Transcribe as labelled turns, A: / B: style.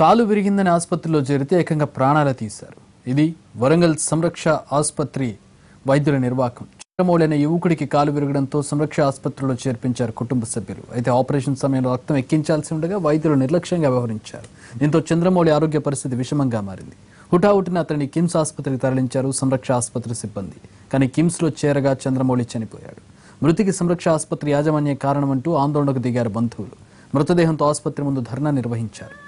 A: కాలు విరిగిందని ఆసుపత్రిలో చేరితే ఏకంగా ప్రాణాలు తీశారు. ఇది వరంగల్ సంరక్ష ఆసుపత్రి వైద్యుల నిర్వాకం చంద్రమౌళి అనే యువకుడికి కాలు విరగడంతో సంరక్ష ఆసుపత్రిలో చేర్పించారు కుటుంబ సభ్యులు. అయితే ఆపరేషన్ సమయంలో రక్తం ఎక్కించాల్సి ఉండగా వైద్యులు నిర్లక్ష్యంగా వ్యవహరించారు. దీంతో చంద్రమౌళి ఆరోగ్య పరిస్థితి విషమంగా మారింది. హుటాహుటిన అతన్ని కిమ్స్ ఆసుపత్రికి తరలించారు సంరక్ష ఆసుపత్రి సిబ్బంది. కానీ కిమ్స్లో చేరగా చంద్రమౌళి చనిపోయాడు. మృతికి సంరక్ష ఆసుపత్రి యాజమాన్య కారణమంటూ ఆందోళనకు దిగారు బంధువులు. మృతదేహంతో ఆసుపత్రి ముందు ధర్నా నిర్వహించారు.